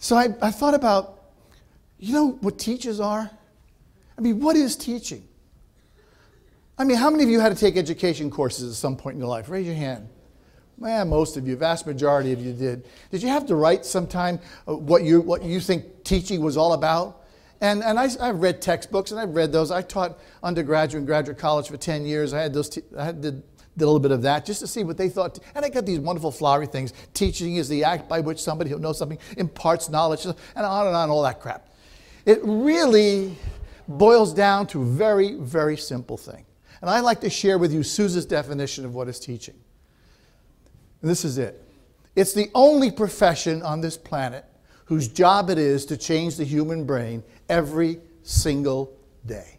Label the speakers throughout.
Speaker 1: So I, I thought about, you know what teachers are? I mean, what is teaching? I mean, how many of you had to take education courses at some point in your life? Raise your hand. Man, most of you, vast majority of you did. Did you have to write sometime uh, what you, what you think teaching was all about? And, and I, I've read textbooks and I've read those. I taught undergraduate and graduate college for 10 years. I had those, I had, did, did a little bit of that just to see what they thought. And I got these wonderful flowery things. Teaching is the act by which somebody who knows something imparts knowledge, and on and on, all that crap. It really boils down to a very, very simple thing. And I'd like to share with you Sousa's definition of what is teaching. And this is it. It's the only profession on this planet whose job it is to change the human brain every single day.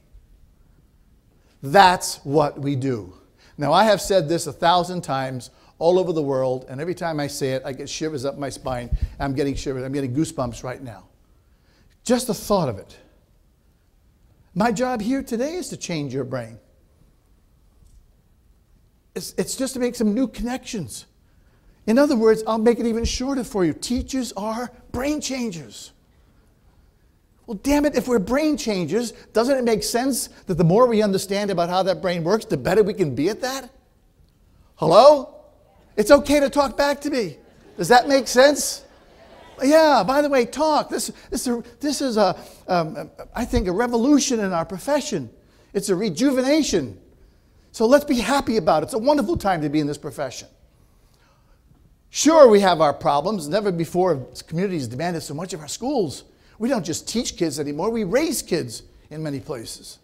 Speaker 1: That's what we do. Now, I have said this a thousand times all over the world, and every time I say it, I get shivers up my spine. I'm getting shivers. I'm getting goosebumps right now. Just the thought of it. My job here today is to change your brain. It's, it's just to make some new connections. In other words, I'll make it even shorter for you. Teachers are brain changers. Well, damn it, if we're brain changers, doesn't it make sense that the more we understand about how that brain works, the better we can be at that? Hello? It's okay to talk back to me. Does that make sense? Yeah, by the way, talk. This, this, this is, a, um, I think, a revolution in our profession. It's a rejuvenation. So let's be happy about it. It's a wonderful time to be in this profession. Sure, we have our problems. Never before have communities demanded so much of our schools. We don't just teach kids anymore, we raise kids in many places.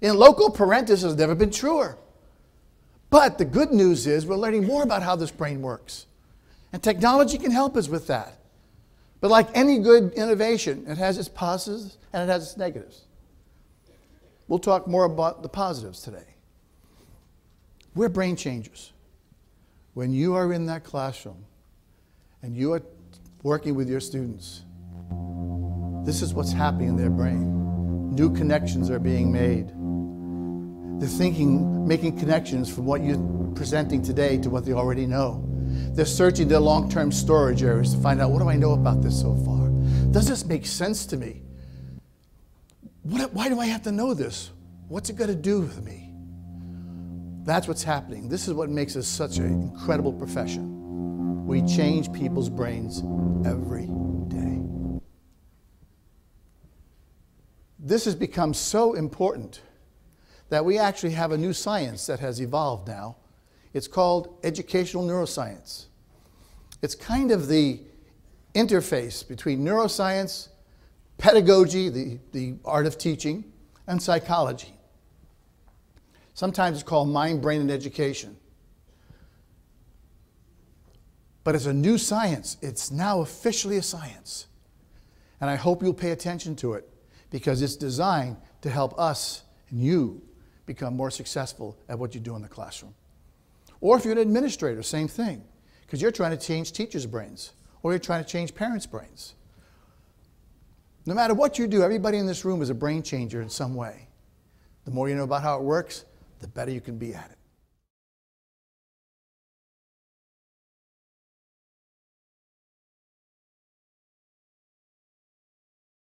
Speaker 1: In loco parentis has never been truer. But the good news is we're learning more about how this brain works. And technology can help us with that. But like any good innovation, it has its positives and it has its negatives. We'll talk more about the positives today. We're brain changers. When you are in that classroom and you are working with your students, this is what's happening in their brain. New connections are being made. They're thinking, making connections from what you're presenting today to what they already know. They're searching their long term storage areas to find out what do I know about this so far? Does this make sense to me? What, why do I have to know this? What's it going to do with me? That's what's happening. This is what makes us such an incredible profession. We change people's brains every day. This has become so important that we actually have a new science that has evolved now. It's called educational neuroscience. It's kind of the interface between neuroscience, pedagogy, the, the art of teaching, and psychology. Sometimes it's called mind, brain, and education. But it's a new science. It's now officially a science. And I hope you'll pay attention to it because it's designed to help us and you become more successful at what you do in the classroom. Or if you're an administrator, same thing, because you're trying to change teachers' brains or you're trying to change parents' brains. No matter what you do, everybody in this room is a brain changer in some way. The more you know about how it works, the better you can be at it.